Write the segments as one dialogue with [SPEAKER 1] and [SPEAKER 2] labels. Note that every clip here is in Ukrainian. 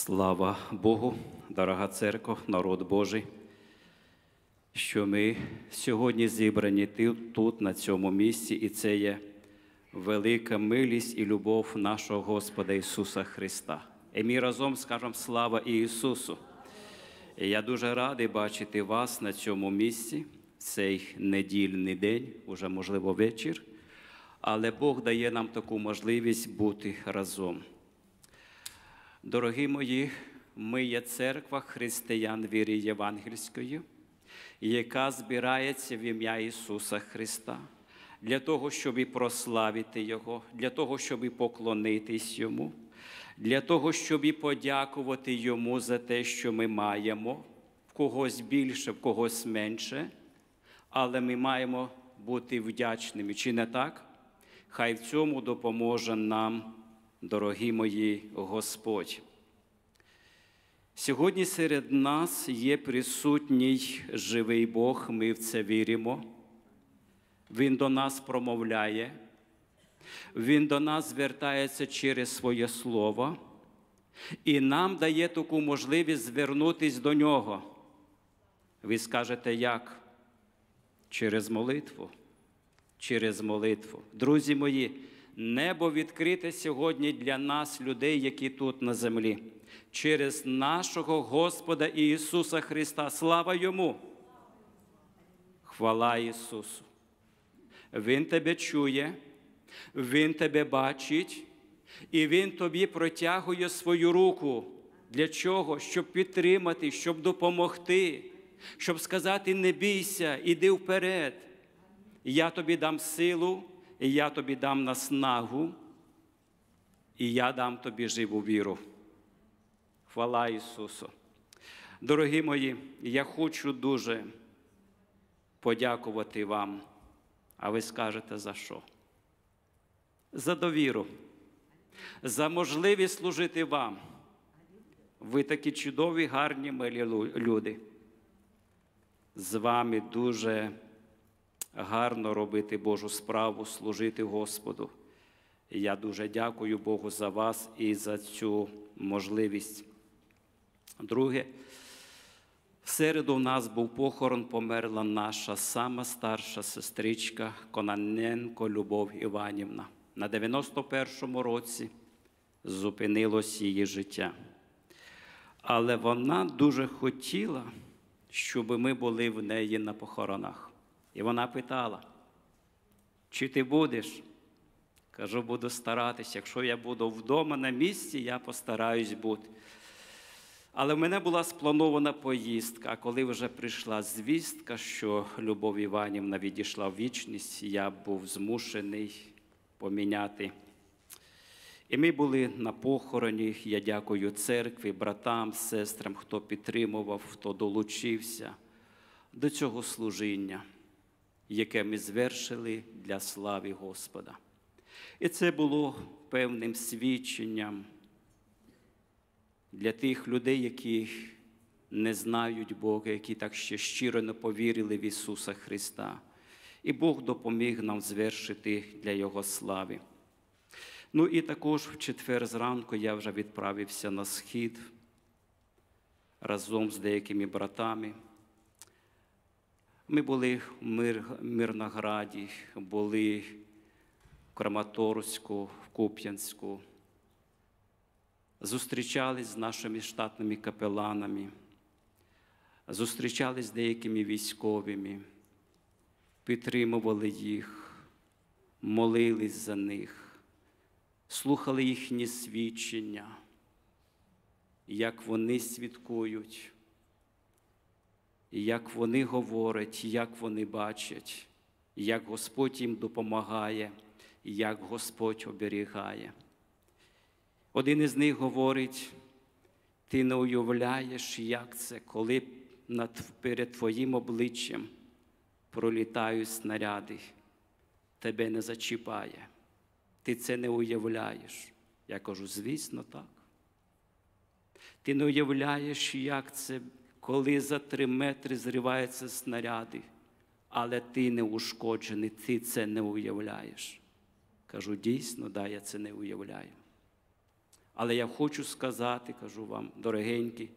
[SPEAKER 1] Слава Богу, дорога церква, народ Божий, що ми сьогодні зібрані тут, на цьому місці, і це є велика милість і любов нашого Господа Ісуса Христа. І ми разом скажемо слава Ісусу. І я дуже радий бачити вас на цьому місці, цей недільний день, уже можливо вечір, але Бог дає нам таку можливість бути разом. Дорогі мої, ми є церква християн віри Євангельської, яка збирається в ім'я Ісуса Христа для того, щоб і прославити Його, для того, щоб і поклонитись Йому, для того, щоб і подякувати Йому за те, що ми маємо, в когось більше, в когось менше, але ми маємо бути вдячними. Чи не так? Хай в цьому допоможе нам дорогі мої Господь. Сьогодні серед нас є присутній живий Бог, ми в це віримо. Він до нас промовляє, Він до нас звертається через своє Слово і нам дає таку можливість звернутися до Нього. Ви скажете, як? Через молитву. Через молитву. Друзі мої, Небо відкрите сьогодні для нас, людей, які тут на землі, через нашого Господа Ісуса Христа. Слава Йому! Хвала Ісусу! Він тебе чує, Він тебе бачить, і Він тобі протягує свою руку. Для чого? Щоб підтримати, щоб допомогти, щоб сказати: не бійся, іди вперед. Я тобі дам силу і я тобі дам наснагу, і я дам тобі живу віру. Хвала Ісусу. Дорогі мої, я хочу дуже подякувати вам. А ви скажете за що? За довіру, за можливість служити вам. Ви такі чудові, гарні, милі люди. З вами дуже гарно робити Божу справу, служити Господу. Я дуже дякую Богу за вас і за цю можливість. Друге, в середу в нас був похорон, померла наша сама старша сестричка Кононенко Любов Іванівна. На 91-му році зупинилось її життя. Але вона дуже хотіла, щоб ми були в неї на похоронах. І вона питала, чи ти будеш? Кажу, буду старатися. Якщо я буду вдома на місці, я постараюсь бути. Але в мене була спланована поїздка, а коли вже прийшла звістка, що Любов Іванівна відійшла в вічність, я був змушений поміняти. І ми були на похороні. Я дякую церкві, братам, сестрам, хто підтримував, хто долучився до цього служіння яке ми звершили для слави Господа. І це було певним свідченням для тих людей, які не знають Бога, які так ще щиро не повірили в Ісуса Христа. І Бог допоміг нам звершити для Його слави. Ну і також в четвер зранку я вже відправився на схід разом з деякими братами. Ми були в Мир, Мирнограді, були в Краматорську, в Куп'янську, зустрічались з нашими штатними капеланами, зустрічались з деякими військовими, підтримували їх, молились за них, слухали їхні свідчення, як вони свідкують як вони говорять, як вони бачать, як Господь їм допомагає, як Господь оберігає. Один із них говорить, ти не уявляєш, як це, коли над, перед твоїм обличчям пролітають снаряди, тебе не зачіпає. Ти це не уявляєш. Я кажу, звісно, так. Ти не уявляєш, як це коли за три метри зриваються снаряди, але ти не ушкоджений, ти це не уявляєш. Кажу, дійсно, да, я це не уявляю. Але я хочу сказати, кажу вам, дорогенькі,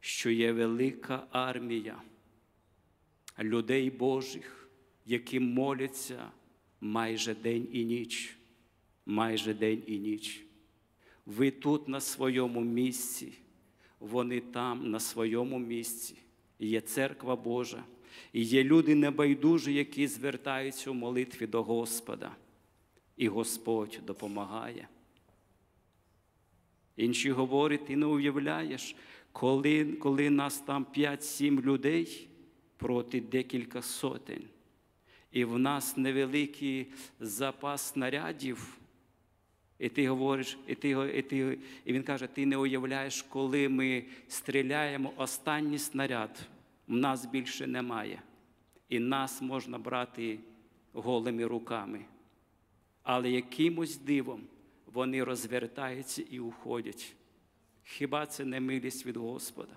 [SPEAKER 1] що є велика армія людей Божих, які моляться майже день і ніч, майже день і ніч. Ви тут на своєму місці, вони там на своєму місці. Є церква Божа, і є люди небайдужі, які звертаються у молитві до Господа, і Господь допомагає. Інші говорять, ти не уявляєш, коли, коли нас там 5-7 людей проти декілька сотень, і в нас невеликий запас снарядів. І ти говориш, і ти, і ти, і він каже: ти не уявляєш, коли ми стріляємо останній снаряд, в нас більше немає. І нас можна брати голими руками. Але якимось дивом вони розвертаються і уходять. Хіба це не милість від Господа?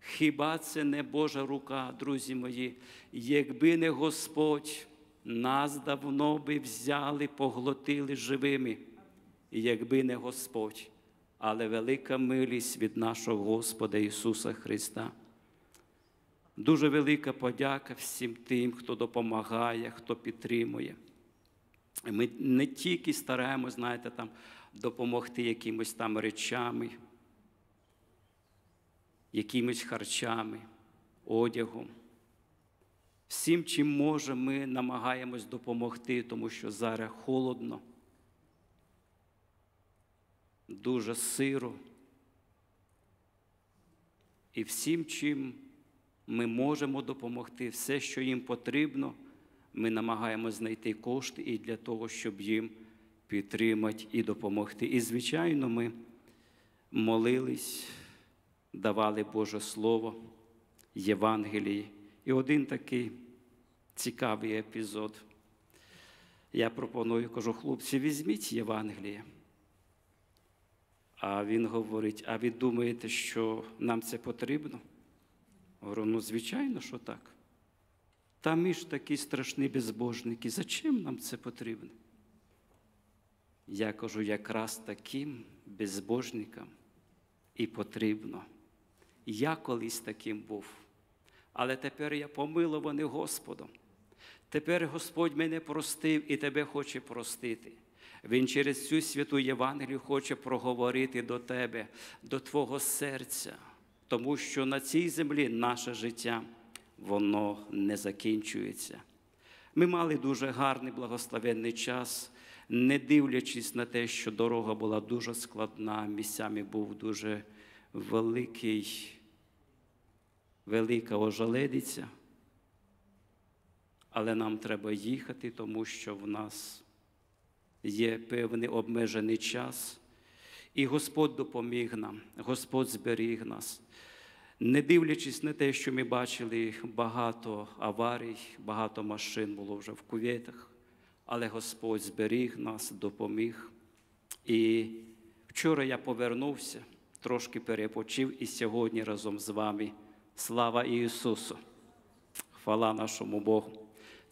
[SPEAKER 1] Хіба це не Божа рука, друзі мої? Якби не Господь, нас давно би взяли, поглотили живими, якби не Господь, але велика милість від нашого Господа Ісуса Христа. Дуже велика подяка всім тим, хто допомагає, хто підтримує. Ми не тільки стараємося, знаєте, там допомогти якимось там речами, якимись харчами, одягом. Всім, чим можемо, ми намагаємось допомогти, тому що зараз холодно, дуже сиро. І всім, чим ми можемо допомогти, все, що їм потрібно, ми намагаємося знайти кошти і для того, щоб їм підтримати і допомогти. І, звичайно, ми молились, давали Боже Слово, Євангелії. І один такий цікавий епізод. Я пропоную, кажу, хлопці, візьміть Євангеліє. А він говорить: а ви думаєте, що нам це потрібно? Говорю, ну, звичайно, що так. Та ми ж такі страшні безбожники. Зачем нам це потрібно? Я кажу, якраз таким безбожникам і потрібно. Я колись таким був. Але тепер я помилований Господом. Тепер Господь мене простив і тебе хоче простити. Він через цю святу Євангелію хоче проговорити до тебе, до твого серця, тому що на цій землі наше життя, воно не закінчується. Ми мали дуже гарний благословенний час, не дивлячись на те, що дорога була дуже складна, місцями був дуже великий велика ожеледиця, але нам треба їхати, тому що в нас є певний обмежений час, і Господь допоміг нам, Господь зберіг нас. Не дивлячись на те, що ми бачили багато аварій, багато машин було вже в кувєтах, але Господь зберіг нас, допоміг. І вчора я повернувся, трошки перепочив і сьогодні разом з вами. Слава Ісусу! Хвала нашому Богу.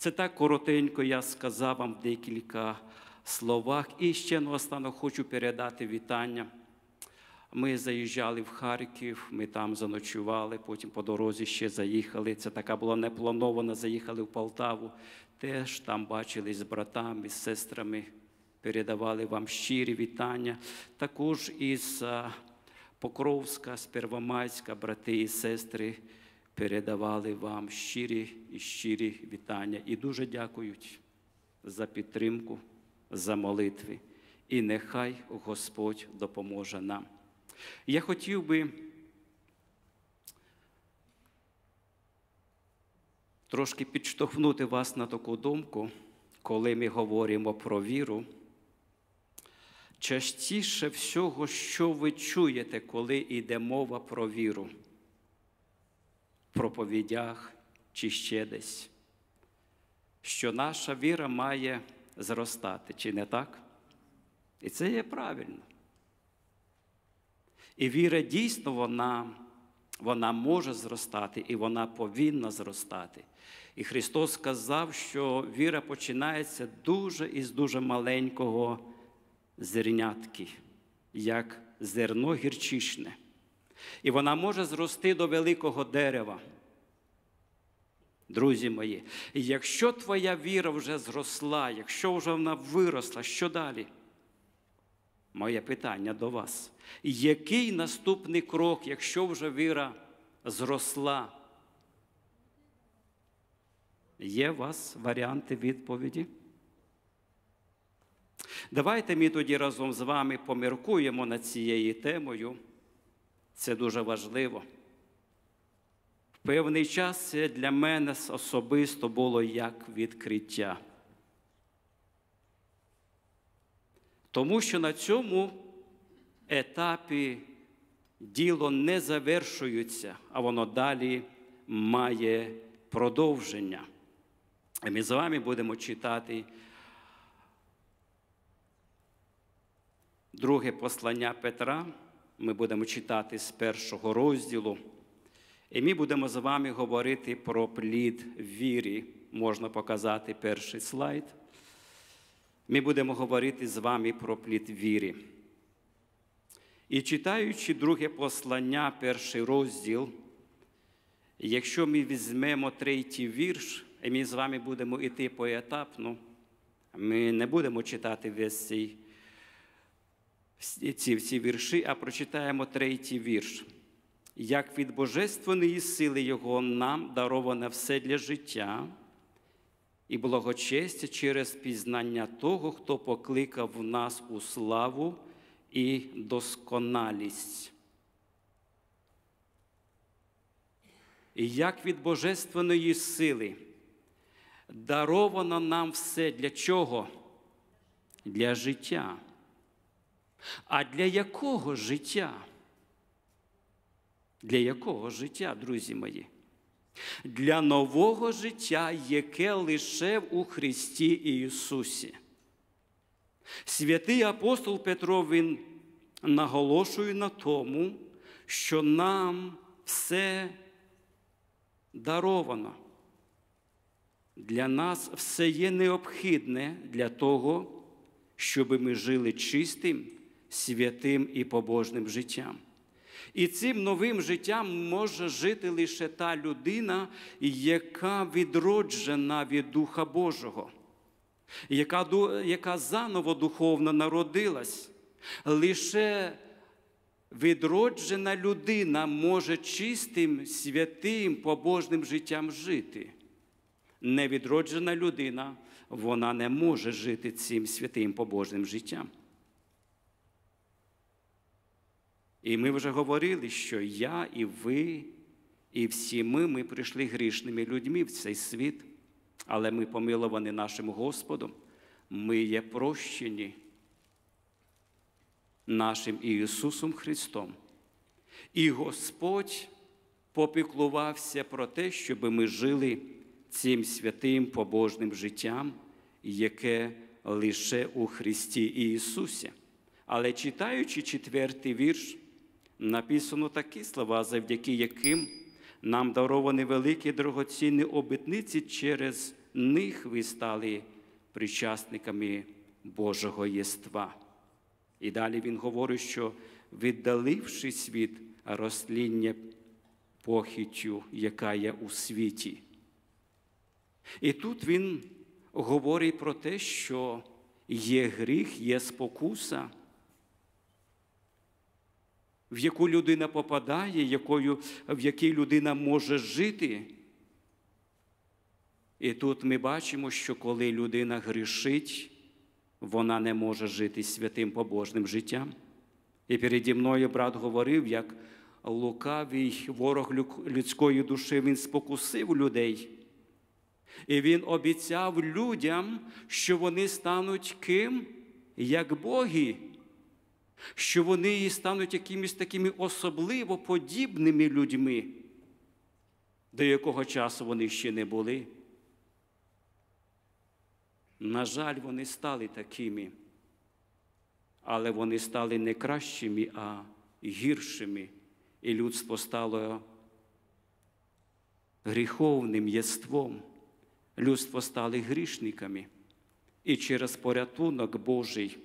[SPEAKER 1] Це так коротенько я сказав вам в декілька словах. І ще наостанок хочу передати вітання. Ми заїжджали в Харків, ми там заночували, потім по дорозі ще заїхали. Це така була непланована, заїхали в Полтаву. Теж там бачились з братами, з сестрами, передавали вам щирі вітання. Також із Покровська, з Первомайська, брати і сестри передавали вам щирі і щирі вітання і дуже дякують за підтримку, за молитви. І нехай Господь допоможе нам. Я хотів би трошки підштовхнути вас на таку думку, коли ми говоримо про віру. Частіше всього, що ви чуєте, коли йде мова про віру, проповідях чи ще десь, що наша віра має зростати, чи не так? І це є правильно. І віра дійсно вона, вона може зростати і вона повинна зростати. І Христос сказав, що віра починається дуже із дуже маленького зернятки. як зерно гірчичне. І вона може зрости до великого дерева. Друзі мої, якщо твоя віра вже зросла, якщо вже вона виросла, що далі? Моє питання до вас. Який наступний крок, якщо вже віра зросла? Є у вас варіанти відповіді? Давайте ми тоді разом з вами поміркуємо над цією темою. Це дуже важливо. В певний час це для мене особисто було як відкриття. Тому що на цьому етапі діло не завершується, а воно далі має продовження. І ми з вами будемо читати друге послання Петра. Ми будемо читати з першого розділу. І ми будемо з вами говорити про плід вірі. Можна показати перший слайд. Ми будемо говорити з вами про плід вірі. І читаючи друге послання, перший розділ, якщо ми візьмемо третій вірш, і ми з вами будемо йти поетапно, ми не будемо читати весь цей, ці всі вірші, а прочитаємо третій вірш. Як від божественної сили Його нам дароване все для життя і благочестя через пізнання того, хто покликав в нас у славу і досконалість. І як від божественної сили даровано нам все для чого? Для життя. А для якого життя? Для якого життя, друзі мої? Для нового життя, яке лише у Христі Ісусі. Святий апостол Петро він наголошує на тому, що нам все даровано. Для нас все є необхідне для того, щоб ми жили чистим, святим і побожним життям. І цим новим життям може жити лише та людина, яка відроджена від Духа Божого, яка яка заново духовно народилась. Лише відроджена людина може чистим, святим, побожним життям жити. Невідроджена людина, вона не може жити цим святим побожним життям. І ми вже говорили, що я і ви, і всі ми, ми прийшли грішними людьми в цей світ, але ми помиловані нашим Господом, ми є прощені нашим Ісусом Христом. І Господь попіклувався про те, щоб ми жили цим святим побожним життям, яке лише у Христі Ісусі. Але читаючи четвертий вірш, написано такі слова, завдяки яким нам даровані великі дорогоцінні обітниці, через них ви стали причасниками Божого єства. І далі він говорить, що віддаливши світ розтління похитю, яка є у світі. І тут він говорить про те, що є гріх, є спокуса, в яку людина попадає, якою, в якій людина може жити. І тут ми бачимо, що коли людина грішить, вона не може жити святим побожним життям. І переді мною брат говорив, як лукавий ворог людської душі, він спокусив людей. І він обіцяв людям, що вони стануть ким, як боги, що вони стануть якимись такими особливо подібними людьми, до якого часу вони ще не були. На жаль, вони стали такими, але вони стали не кращими, а гіршими. І людство стало гріховним єством. Людство стали грішниками. І через порятунок Божий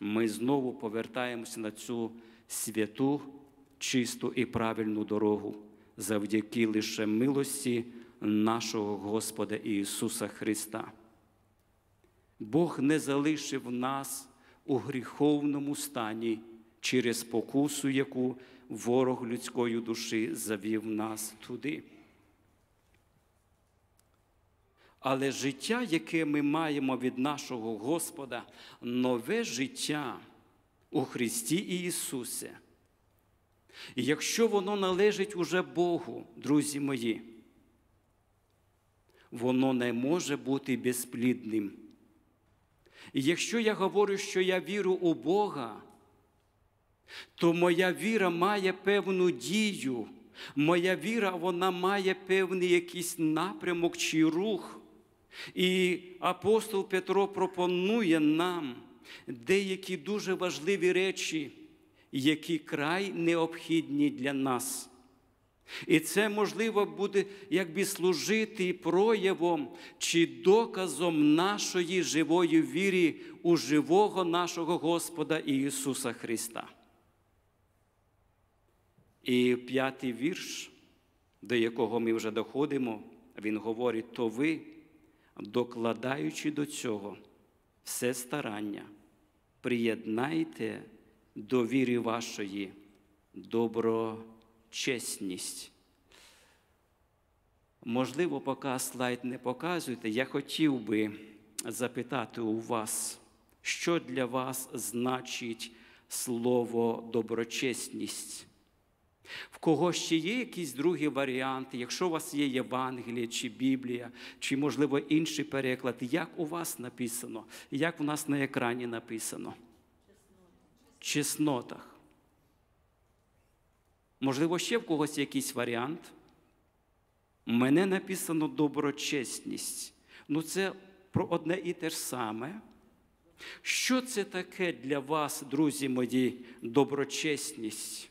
[SPEAKER 1] ми знову повертаємося на цю святу, чисту і правильну дорогу завдяки лише милості нашого Господа Ісуса Христа. Бог не залишив нас у гріховному стані через покусу, яку ворог людської душі завів нас туди. Але життя, яке ми маємо від нашого Господа, нове життя у Христі Ісусі. І якщо воно належить уже Богу, друзі мої, воно не може бути безплідним. І якщо я говорю, що я вірю у Бога, то моя віра має певну дію, моя віра вона має певний якийсь напрямок чи рух. І апостол Петро пропонує нам деякі дуже важливі речі, які край необхідні для нас. І це можливо буде якби служити проявом чи доказом нашої живої віри у живого нашого Господа Ісуса Христа. І п'ятий вірш, до якого ми вже доходимо, він говорить: то ви, докладаючи до цього все старання, приєднайте до віри вашої доброчесність. Можливо, поки слайд не показуєте, я хотів би запитати у вас, що для вас значить слово доброчесність. В кого ще є якісь другі варіанти, якщо у вас є Євангеліє чи Біблія, чи, можливо, інший переклад, як у вас написано, як у нас на екрані написано? Чеснотах. Можливо, ще в когось якийсь варіант. Мене написано доброчесність. Ну, це про одне і те ж саме. Що це таке для вас, друзі мої, доброчесність?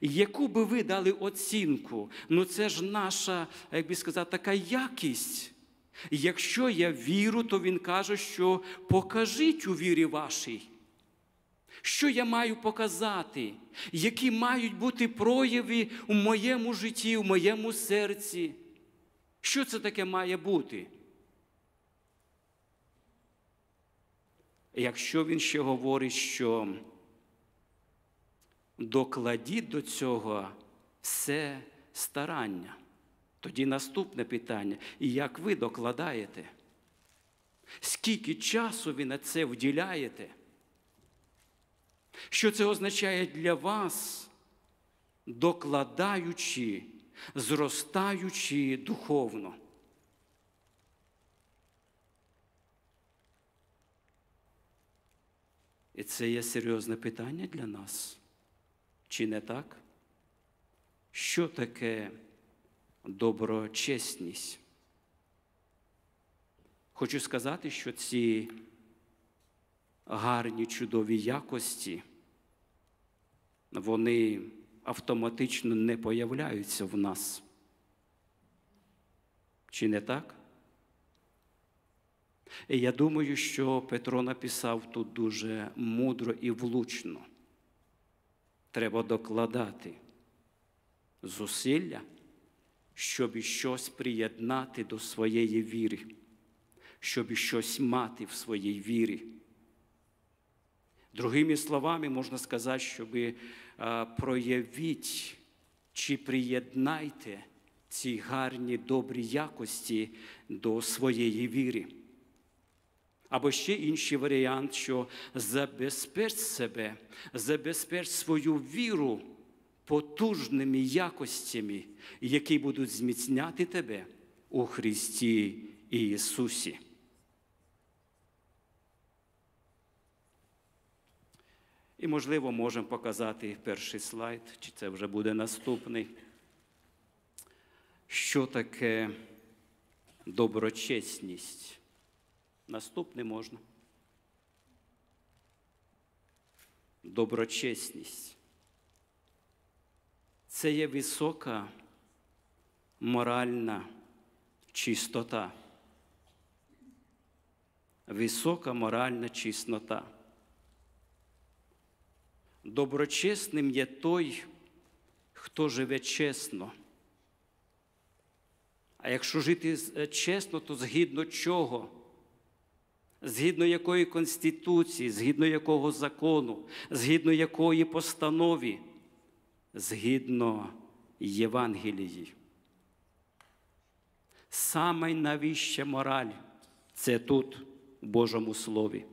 [SPEAKER 1] Яку би ви дали оцінку? Ну це ж наша, як би сказати, така якість. Якщо я вірю, то він каже, що покажіть у вірі вашій. Що я маю показати, які мають бути прояви у моєму житті, у моєму серці? Що це таке має бути? Якщо він ще говорить, що докладіть до цього все старання, тоді наступне питання: і як ви докладаєте? Скільки часу ви на це вділяєте? Що це означає для вас, докладаючи, зростаючи духовно? І це є серйозне питання для нас. Чи не так? Що таке доброчесність? Хочу сказати, що ці гарні чудові якості, вони автоматично не появляються в нас. Чи не так? І я думаю, що Петро написав тут дуже мудро і влучно. Треба докладати зусилля, щоб щось приєднати до своєї віри, щоб щось мати в своїй вірі. Другими словами, можна сказати, щоб проявіть чи приєднайте ці гарні добрі якості до своєї віри. Або ще інший варіант, що забезпеч себе, забезпеч свою віру потужними якостями, які будуть зміцняти тебе у Христі Ісусі. І, можливо, можемо показати перший слайд, чи це вже буде наступний. Що таке доброчесність? Наступне можна. Доброчесність. Це є висока моральна чистота. Висока моральна чистота. Доброчесним є той, хто живе чесно. А якщо жити е, чесно, то згідно чого? Згідно якої конституції, згідно якого закону, згідно якої постанові, згідно Євангелії. Саме найвища мораль це тут, у Божому Слові.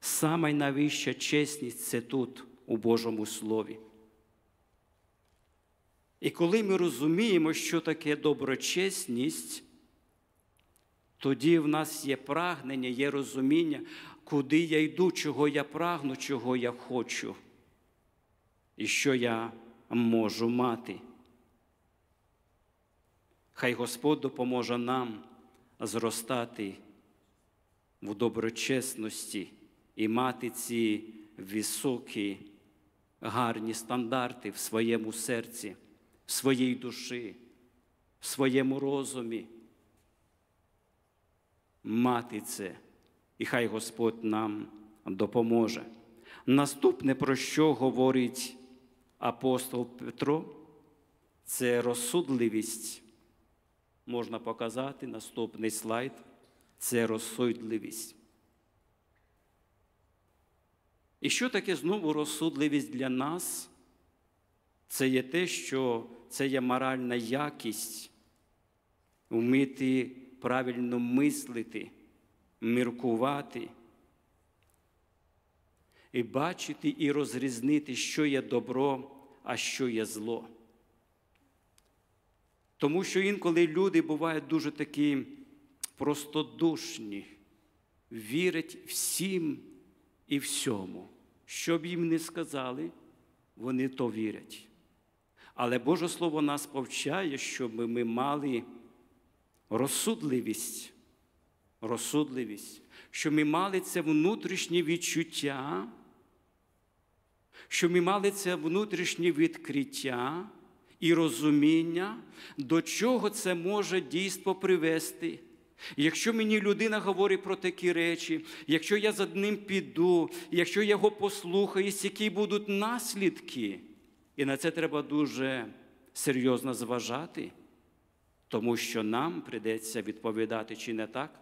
[SPEAKER 1] Саме найвища чесність це тут, у Божому Слові. І коли ми розуміємо, що таке доброчесність, тоді в нас є прагнення, є розуміння, куди я йду, чого я прагну, чого я хочу, і що я можу мати. Хай Господь допоможе нам зростати в доброчесності і мати ці високі, гарні стандарти в своєму серці, в своїй душі, в своєму розумі. Мати це, і хай Господь нам допоможе. Наступне, про що говорить апостол Петро, це розсудливість. Можна показати наступний слайд. Це розсудливість. І що таке знову розсудливість для нас? Це є те, що це є моральна якість, вміти правильно мислити, міркувати і бачити і розрізнити, що є добро, а що є зло. Тому що інколи люди бувають дуже такі простодушні, вірять всім і всьому. Що б їм не сказали, вони то вірять. Але Боже Слово нас повчає, щоб ми мали розсудливість, розсудливість, щоб ми мали це внутрішнє відчуття, щоб ми мали це внутрішнє відкриття і розуміння, до чого це може дійство привести. Якщо мені людина говорить про такі речі, якщо я за ним піду, якщо я його послухаюсь, які будуть наслідки, і на це треба дуже серйозно зважати, тому що нам прийдеться відповідати, чи не так?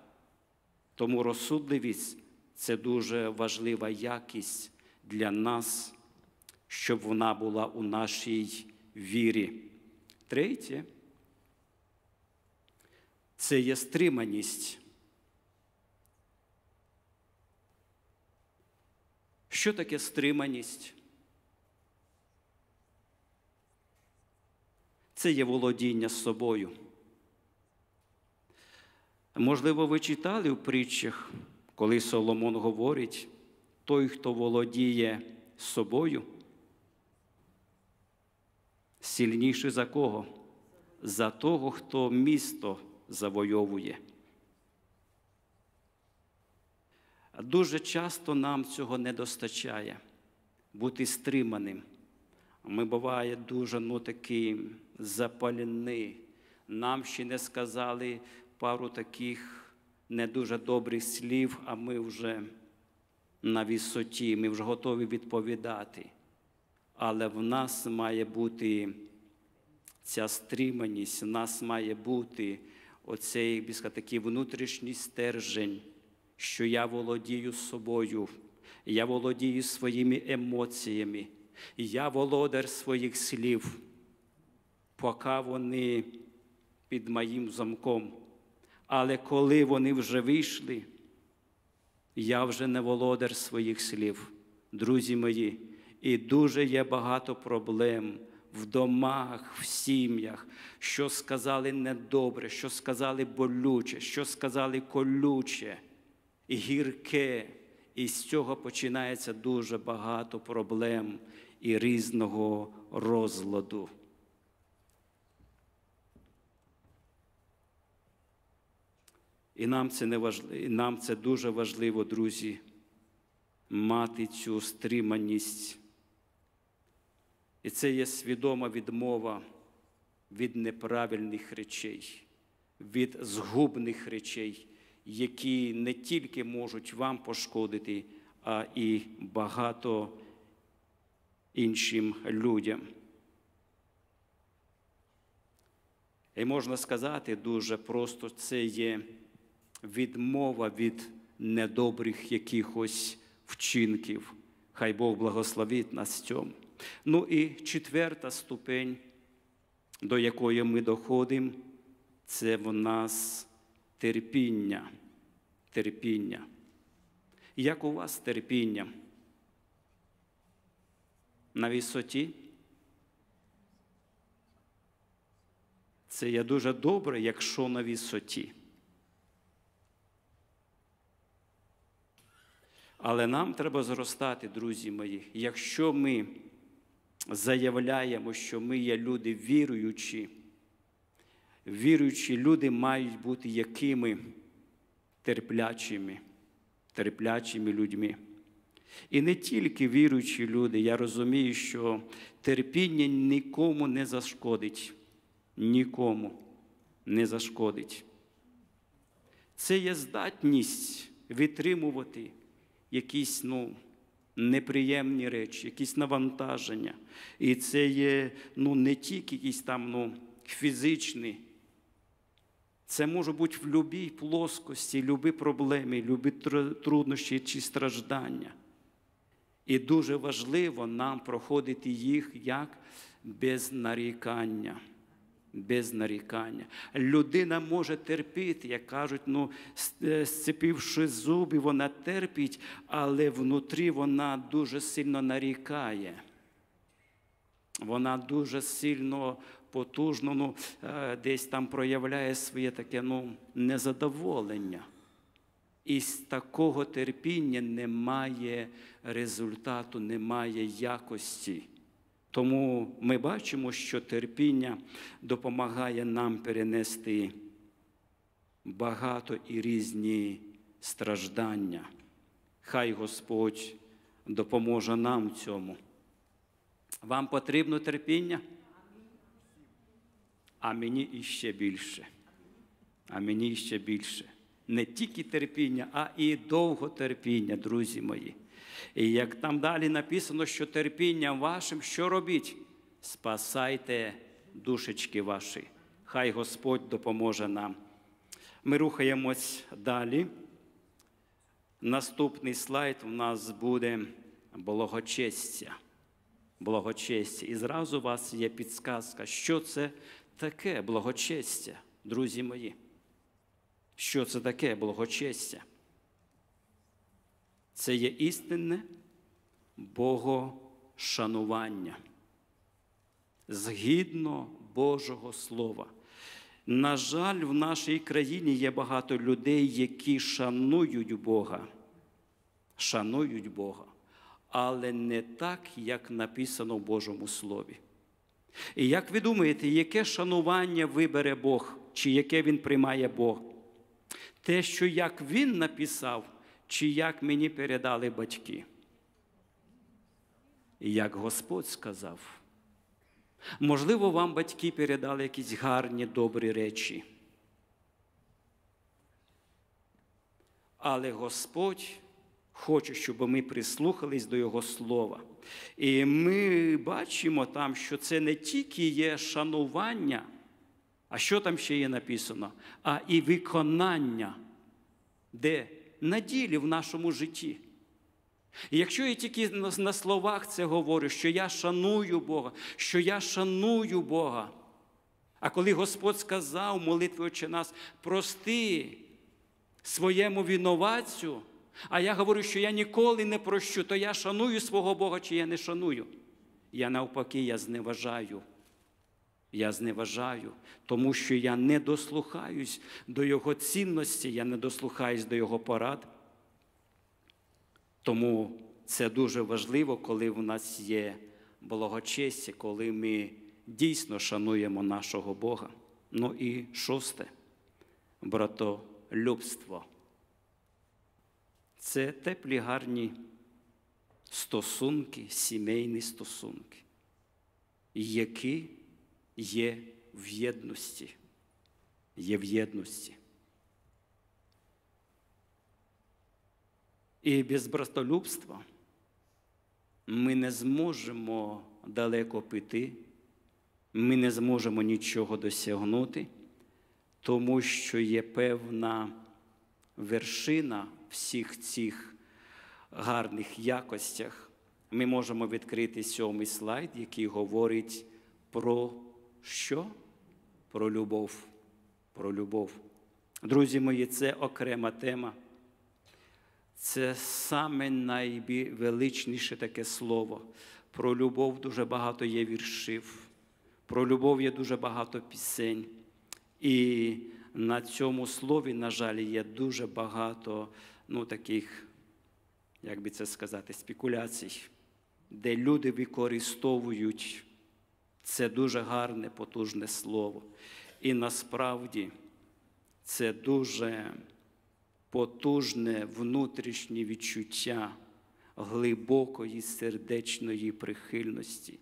[SPEAKER 1] Тому розсудливість це дуже важлива якість для нас, щоб вона була у нашій вірі. Третє це є стриманість. Що таке стриманість? Це є володіння собою. Можливо, ви читали в притчах, коли Соломон говорить, той, хто володіє собою, сильніший за кого? За того, хто місто завойовує. Дуже часто нам цього не достачає бути стриманим. Ми буває дуже ну, такі запалені. Нам ще не сказали пару таких не дуже добрих слів, а ми вже на висоті, ми вже готові відповідати. Але в нас має бути ця стриманість, в нас має бути оцей сказати, такий внутрішній стержень, що я володію собою, я володію своїми емоціями, я володар своїх слів, поки вони під моїм замком. Але коли вони вже вийшли, я вже не володар своїх слів, друзі мої, і дуже є багато проблем в домах, в сім'ях, що сказали недобре, що сказали болюче, що сказали колюче і гірке. І з цього починається дуже багато проблем і різного розладу. І нам це не важливо, і нам це дуже важливо, друзі, мати цю стриманість. І це є свідома відмова від неправильних речей, від згубних речей, які не тільки можуть вам пошкодити, а і багато іншим людям. І можна сказати дуже просто, це є відмова від недобрих якихось вчинків. Хай Бог благословить нас в цьому. Ну і четверта ступень, до якої ми доходимо, це в нас терпіння. Терпіння. Як у вас терпіння? На висоті? Це є дуже добре, якщо на висоті. Але нам треба зростати, друзі мої. Якщо ми заявляємо, що ми є люди віруючі, віруючі люди мають бути якими терплячими, терплячими людьми. І не тільки віруючі люди, я розумію, що терпіння нікому не зашкодить, нікому не зашкодить. Це є здатність витримувати якісь ну, неприємні речі, якісь навантаження. І це є ну, не тільки якісь там ну, фізичні. Це може бути в будь-якій плоскості, любі проблеми, любі труднощі чи страждання. І дуже важливо нам проходити їх як без нарікання. Без нарікання. Людина може терпіти, як кажуть, ну, сцепивши зуби, вона терпить, але внутрі вона дуже сильно нарікає. Вона дуже сильно потужно ну, десь там проявляє своє таке ну, незадоволення. І з такого терпіння немає результату, немає якості. Тому ми бачимо, що терпіння допомагає нам перенести багато і різні страждання. Хай Господь допоможе нам в цьому. Вам потрібно терпіння? А мені іще більше. А мені іще більше. Не тільки терпіння, а і довготерпіння, друзі мої. І як там далі написано, що терпінням вашим, що робіть? Спасайте душечки ваші. Хай Господь допоможе нам. Ми рухаємось далі. Наступний слайд у нас буде благочестя. Благочестя. І зразу у вас є підсказка, що це таке благочестя, друзі мої. Що це таке благочестя? Це є істинне богошанування. Згідно Божого Слова. На жаль, в нашій країні є багато людей, які шанують Бога, шанують Бога, але не так, як написано в Божому Слові. І як ви думаєте, яке шанування вибере Бог, чи яке він приймає Бог? Те, що як він написав, чи як мені передали батьки. І як Господь сказав, можливо, вам батьки передали якісь гарні, добрі речі. Але Господь хоче, щоб ми прислухались до Його слова. І ми бачимо там, що це не тільки є шанування, а що там ще є написано, а і виконання, де на ділі в нашому житті. І якщо я тільки на словах це говорю, що я шаную Бога, що я шаную Бога. А коли Господь сказав молитві нас, прости своєму винуватцю, а я говорю, що я ніколи не прощу, то я шаную свого Бога, чи я не шаную. Я навпаки, я зневажаю. Я зневажаю, тому що я не дослухаюсь до Його цінності, я не дослухаюсь до Його порад. Тому це дуже важливо, коли в нас є благочестя, коли ми дійсно шануємо нашого Бога. Ну і шосте братолюбство. Це теплі гарні стосунки, сімейні стосунки, які є в єдності. Є в єдності. І без братолюбства ми не зможемо далеко піти, ми не зможемо нічого досягнути, тому що є певна вершина всіх цих гарних якостях. Ми можемо відкрити сьомий слайд, який говорить про що? Про любов. Про любов. Друзі мої, це окрема тема. Це саме найвеличніше таке слово. Про любов дуже багато є віршів, про любов є дуже багато пісень. І на цьому слові, на жаль, є дуже багато ну, таких, як би це сказати, спекуляцій, де люди використовують це дуже гарне, потужне слово. І насправді це дуже потужне внутрішнє відчуття глибокої сердечної прихильності.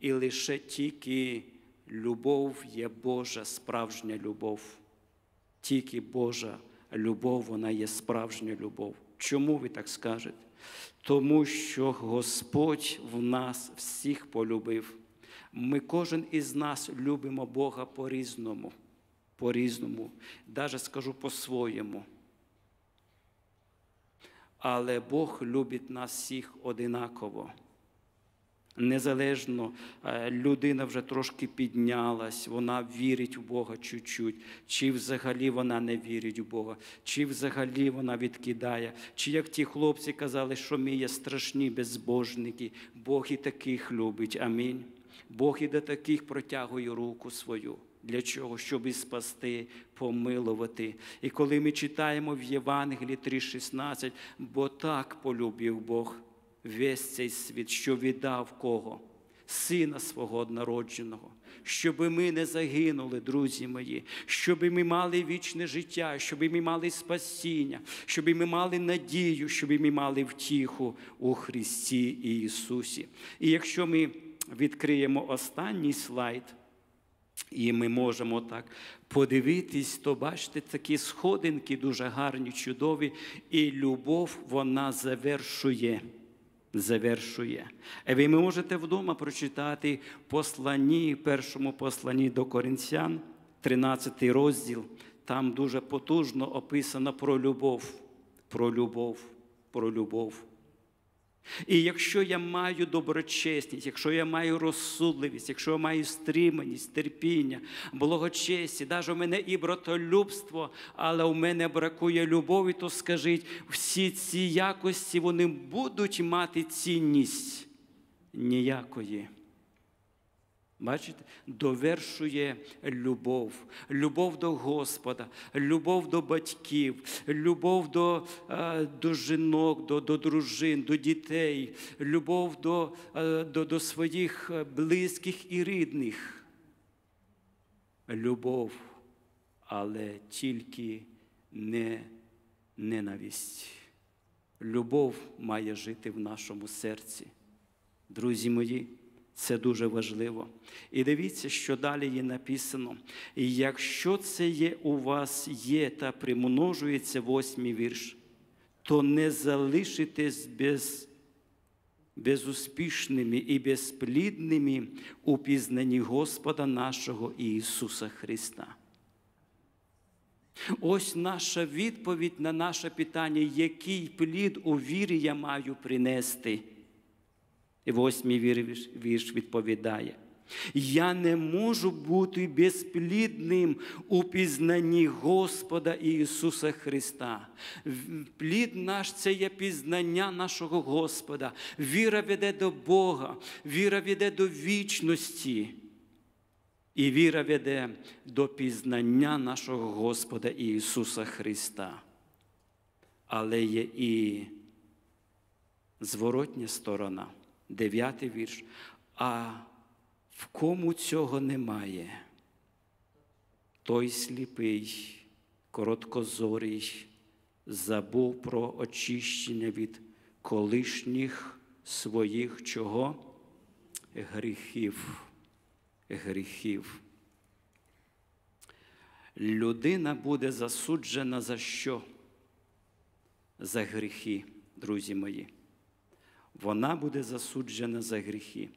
[SPEAKER 1] І лише тільки любов є Божа справжня любов. Тільки Божа любов, вона є справжня любов. Чому ви так скажете? Тому що Господь в нас всіх полюбив. Ми кожен із нас любимо Бога по-різному, по-різному, навіть скажу по-своєму. Але Бог любить нас всіх одинаково. Незалежно, е, людина вже трошки піднялась, вона вірить в Бога чуть-чуть, чи взагалі вона не вірить в Бога, чи взагалі вона відкидає, чи як ті хлопці казали, що ми є страшні безбожники, Бог і таких любить. Амінь. Бог і до таких протягує руку свою. Для чого? Щоб і спасти, помилувати. І коли ми читаємо в Євангелії 3,16, бо так полюбив Бог весь цей світ, що віддав кого? Сина свого однородженого, щоб ми не загинули, друзі мої, щоб ми мали вічне життя, щоб ми мали спасіння, щоб ми мали надію, щоб ми мали втіху у Христі і Ісусі. І якщо ми відкриємо останній слайд, і ми можемо так подивитись, то бачите, такі сходинки дуже гарні, чудові, і любов вона завершує. Завершує. І ви можете вдома прочитати посланні, першому посланні до Коринθян, 13 розділ. Там дуже потужно описано про любов, про любов, про любов. І якщо я маю доброчесність, якщо я маю розсудливість, якщо я маю стриманість, терпіння, благочесті, навіть у мене і братолюбство, але у мене бракує любові, то скажіть, всі ці якості вони будуть мати цінність ніякої. Бачите, довершує любов, любов до Господа, любов до батьків, любов до е, до жінок, до до дружин, до дітей, любов до, е, до, до своїх близьких і рідних. Любов, але тільки не ненависть. Любов має жити в нашому серці. Друзі мої. Це дуже важливо. І дивіться, що далі є написано. І якщо це є у вас є та примножується восьмий вірш, то не залишитесь без, безуспішними і безплідними у пізнанні Господа нашого Ісуса Христа. Ось наша відповідь на наше питання, який плід у вірі я маю принести. І восьмий вірш, вірш відповідає. Я не можу бути безплідним у пізнанні Господа Ісуса Христа. Плід наш це є пізнання нашого Господа. Віра веде до Бога, віра веде до вічності. І віра веде до пізнання нашого Господа Ісуса Христа. Але є і зворотня сторона дев'ятий вірш. А в кому цього немає? Той сліпий, короткозорий, забув про очищення від колишніх своїх чого? Гріхів. Гріхів. Людина буде засуджена за що? За гріхи. друзі мої. Вона буде засуджена за гріхи.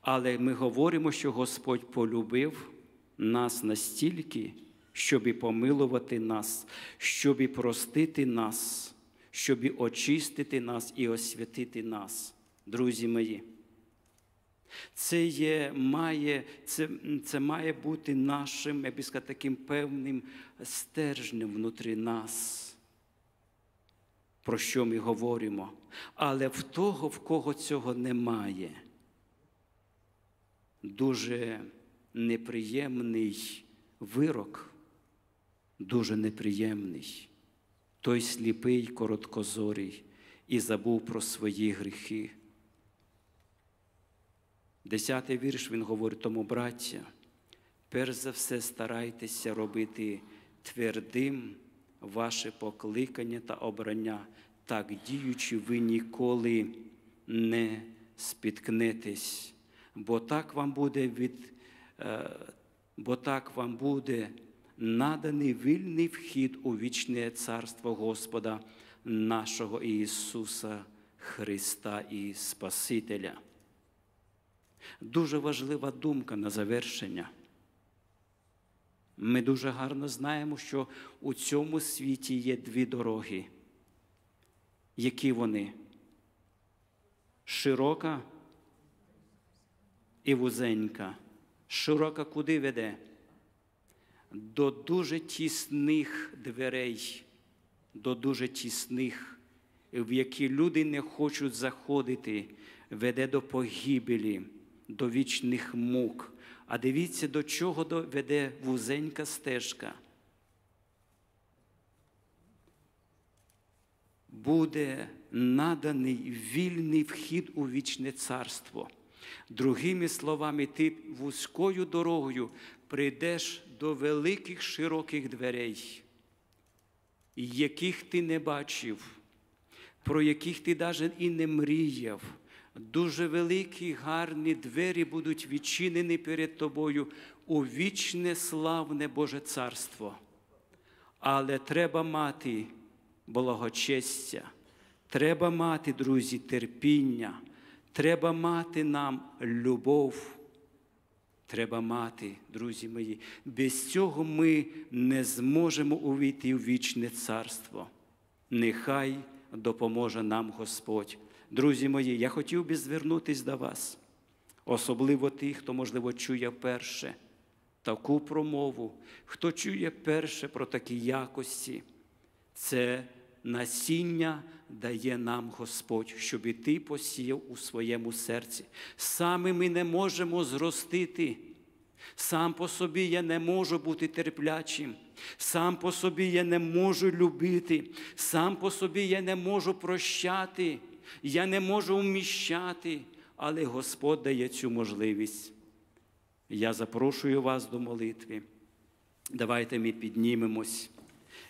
[SPEAKER 1] Але ми говоримо, що Господь полюбив нас настільки, щоб помилувати нас, щоб і простити нас, щоб очистити нас і освятити нас, друзі мої. Це є, має, це, це має бути нашим, я би сказав, таким певним стержнем внутрі нас, про що ми говоримо. Але в того, в кого цього немає, дуже неприємний вирок, дуже неприємний. Той сліпий, короткозорий і забув про свої гріхи. Десятий вірш він говорить тому, браття, перш за все старайтеся робити твердим ваше покликання та обрання, так діючи, ви ніколи не спіткнетесь, бо так вам буде від, е, бо так вам буде наданий вільний вхід у вічне царство Господа нашого Ісуса Христа і Спасителя. Дуже важлива думка на завершення. Ми дуже гарно знаємо, що у цьому світі є дві дороги. Які вони? Широка і вузенька. Широка куди веде? До дуже тісних дверей, до дуже тісних, в які люди не хочуть заходити, веде до погибелі до вічних мук. А дивіться, до чого веде вузенька стежка. Буде наданий вільний вхід у вічне царство. Другими словами, ти вузькою дорогою прийдеш до великих широких дверей, яких ти не бачив, про яких ти навіть і не мріяв. Дуже великі, гарні двері будуть відчинені перед тобою у вічне славне Боже Царство. Але треба мати благочестя, треба мати, друзі, терпіння, треба мати нам любов. Треба мати, друзі мої. Без цього ми не зможемо увійти в вічне царство. Нехай допоможе нам Господь. Друзі мої, я хотів би звернутися до вас, особливо тих, хто, можливо, чує перше таку промову, хто чує перше про такі якості. Це насіння дає нам Господь, щоб і ти посіяв у своєму серці. Саме ми не можемо зростити. Сам по собі я не можу бути терплячим, сам по собі я не можу любити, сам по собі я не можу прощати я не можу вміщати, але Господь дає цю можливість. Я запрошую вас до молитви. Давайте ми піднімемось.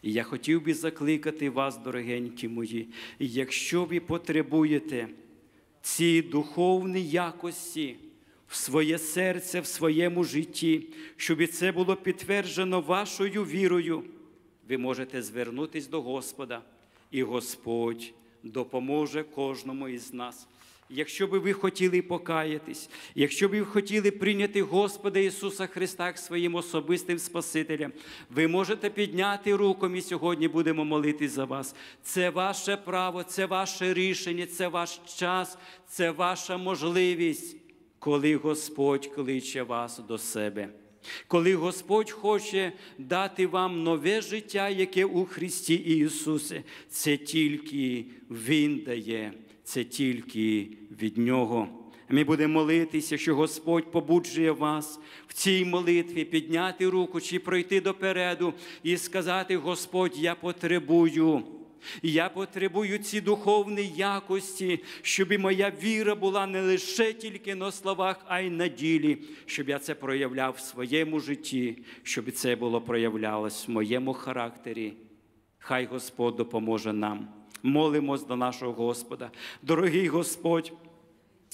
[SPEAKER 1] І я хотів би закликати вас, дорогенькі мої, якщо ви потребуєте ці духовні якості в своє серце, в своєму житті, щоб це було підтверджено вашою вірою, ви можете звернутися до Господа, і Господь допоможе кожному із нас. Якщо би ви хотіли покаятись, якщо б ви хотіли прийняти Господа Ісуса Христа як своїм особистим Спасителем, ви можете підняти руку, ми сьогодні будемо молитись за вас. Це ваше право, це ваше рішення, це ваш час, це ваша можливість, коли Господь кличе вас до себе. Коли Господь хоче дати вам нове життя, яке у Христі Ісусі, це тільки Він дає, це тільки від Нього. Ми будемо молитися, що Господь побуджує вас в цій молитві підняти руку чи пройти допереду і сказати: Господь, я потребую. Я потребую ці духовні якості, щоб і моя віра була не лише тільки на словах, а й на ділі, щоб я це проявляв в своєму житті, щоб це було проявлялось в моєму характері. Хай Господь допоможе нам. Молимось до нашого Господа. Дорогий Господь.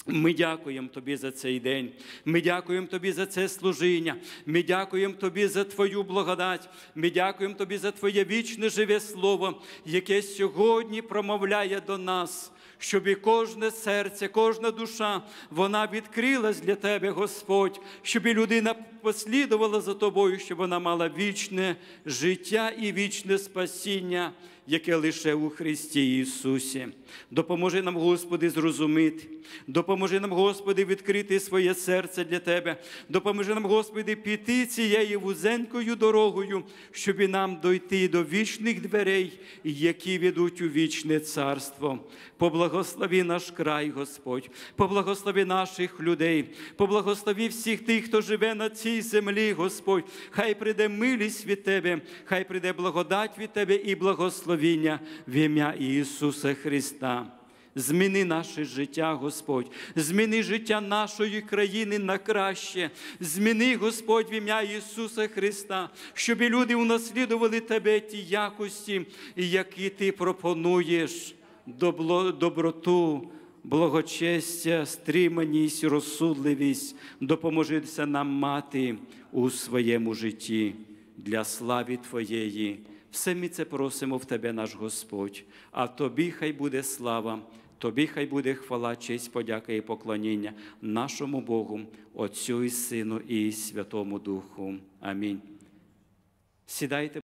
[SPEAKER 1] Ми дякуємо Тобі за цей день. Ми дякуємо Тобі за це служіння. Ми дякуємо Тобі за Твою благодать. Ми дякуємо Тобі за Твоє вічне живе Слово, яке сьогодні промовляє до нас. Щоб і кожне серце, кожна душа, вона відкрилась для Тебе, Господь, щоб і людина послідувала за Тобою, щоб вона мала вічне життя і вічне спасіння, яке лише у Христі Ісусі. Допоможи нам, Господи, зрозуміти. Допоможи нам, Господи, відкрити своє серце для Тебе. Допоможи нам, Господи, піти цією вузенькою дорогою, щоб і нам дойти до вічних дверей, які ведуть у вічне царство. Поблагослови наш край, Господь, поблагослови наших людей, поблагослови всіх тих, хто живе на цій землі, Господь. Хай прийде милість від Тебе, хай прийде благодать від Тебе і благословіння в ім'я Ісуса Христа. Зміни наше життя, Господь, зміни життя нашої країни на краще. Зміни, Господь, в ім'я Ісуса Христа, щоб люди унаслідували Тебе ті якості, які Ти пропонуєш, Добло- доброту, благочестя, стриманість, розсудливість. Допоможи це нам мати у своєму житті для слави Твоєї. Все ми це просимо в Тебе, наш Господь, а Тобі хай буде слава, Тобі хай буде хвала, честь, подяка і поклоніння нашому Богу, Отцю і Сину і Святому Духу. Амінь. Сідайте.